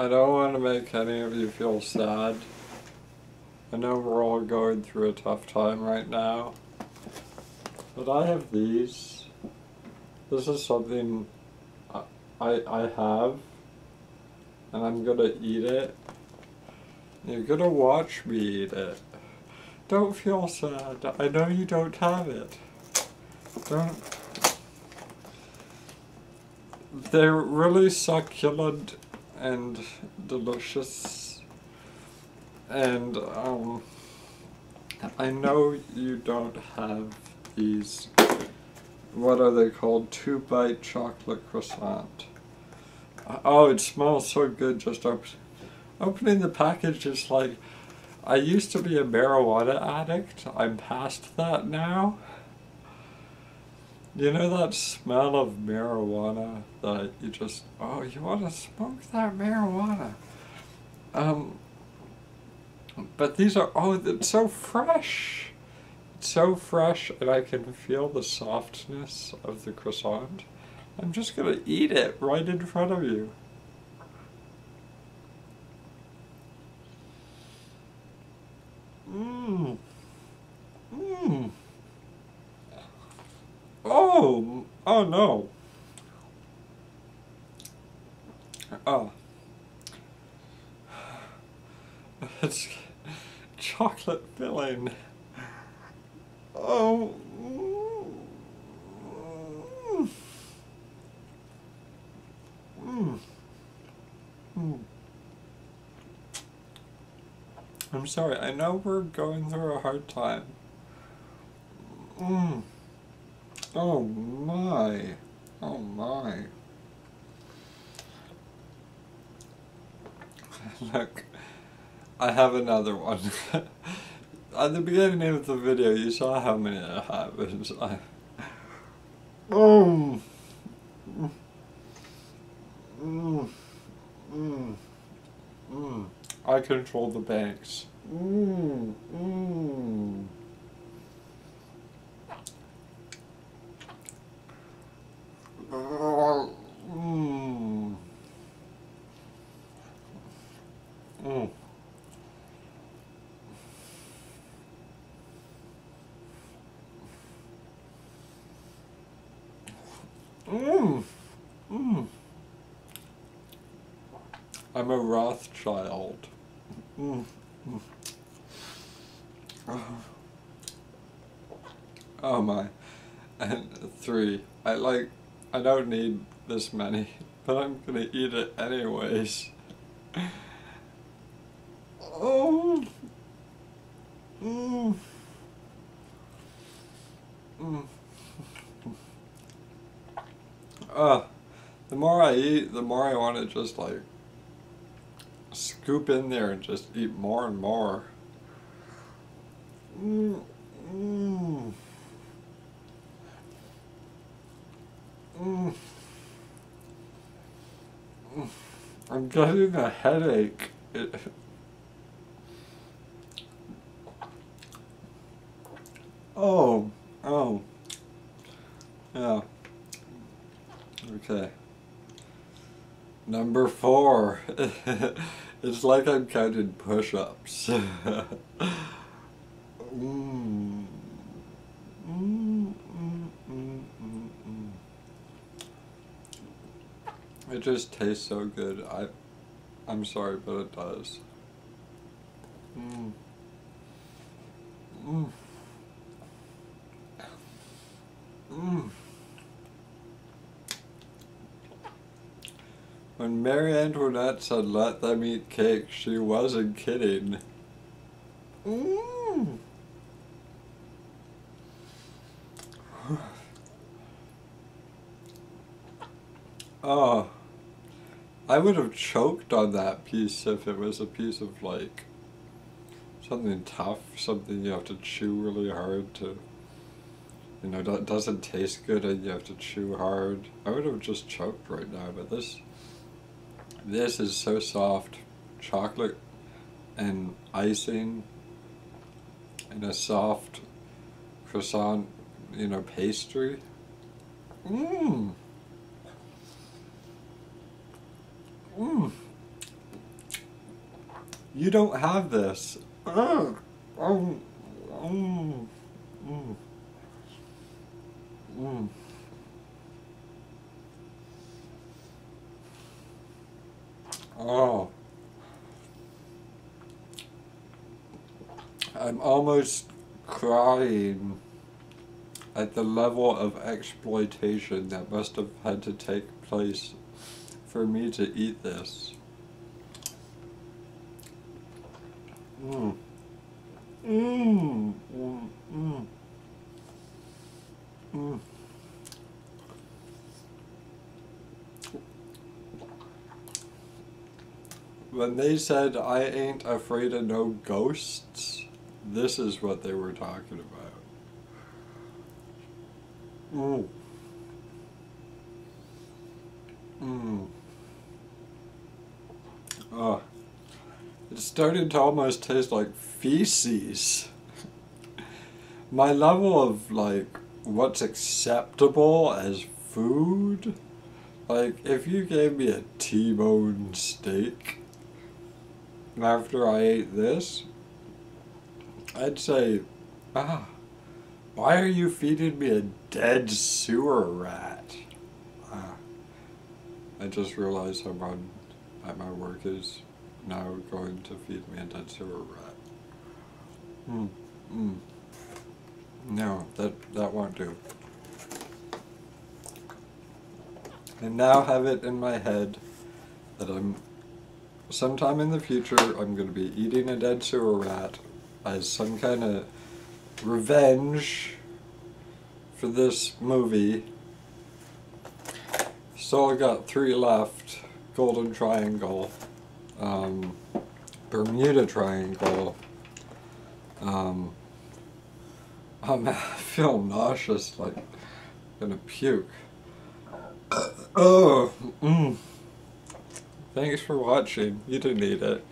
I don't want to make any of you feel sad. I know we're all going through a tough time right now. But I have these. This is something I, I, have. And I'm gonna eat it. You're gonna watch me eat it. Don't feel sad. I know you don't have it. Don't. They're really succulent and delicious. And, um, I know you don't have these, what are they called? Two bite chocolate croissant. Oh, it smells so good just op opening the package is like, I used to be a marijuana addict. I'm past that now. You know that smell of marijuana that you just, oh, you want to smoke that marijuana. Um, but these are, oh, it's so fresh. It's so fresh and I can feel the softness of the croissant. I'm just going to eat it right in front of you. Mmm. Mmm. Oh, no. Oh. It's chocolate filling. Oh. Mm. Mm. I'm sorry, I know we're going through a hard time. Mm. Oh my. Oh my. Look, I have another one. At the beginning of the video, you saw how many I have. I, oh. Mm. Mm. Mm. I control the banks. Mm. Mm. Mm. Mm. Mm. Mm. I'm a Rothschild. Mm. Mm. Oh. oh my. And three. I like I don't need this many, but I'm gonna eat it anyways. Oh. Mm. Mm. Uh, the more I eat, the more I want to just like scoop in there and just eat more and more. Mm. Mm. I'm getting a headache. Oh, oh, yeah. Okay. Number four. it's like I'm counting push-ups. mm. Mm, mm, It just tastes so good. I, I'm sorry, but it does. Mmm. Mmm. Mmm. When Marie Antoinette said let them eat cake, she wasn't kidding. Mmm. oh. I would have choked on that piece if it was a piece of like something tough, something you have to chew really hard to, you know, that doesn't taste good and you have to chew hard. I would have just choked right now, but this, this is so soft. Chocolate and icing and a soft croissant, you know, pastry. Mmm. Mmm. You don't have this. Ugh. Um, um, mm. Mm. Oh. I'm almost crying at the level of exploitation that must have had to take place for me to eat this. Mmm. Mmm. Mmm. Mmm. When they said I ain't afraid of no ghosts, this is what they were talking about. Mmm. Mmm. Oh. It started to almost taste like feces. My level of like what's acceptable as food, like if you gave me a T-bone steak after I ate this, I'd say, ah, why are you feeding me a dead sewer rat? Ah, I just realized how much my work is now going to feed me a dead sewer rat. Hmm. Hmm. No, that that won't do. I now have it in my head that I'm sometime in the future I'm going to be eating a dead sewer rat as some kind of revenge for this movie. So I got three left. Golden Triangle, um, Bermuda Triangle, um, I'm, I feel nauseous, like gonna puke. oh, mm. Thanks for watching. You didn't need it.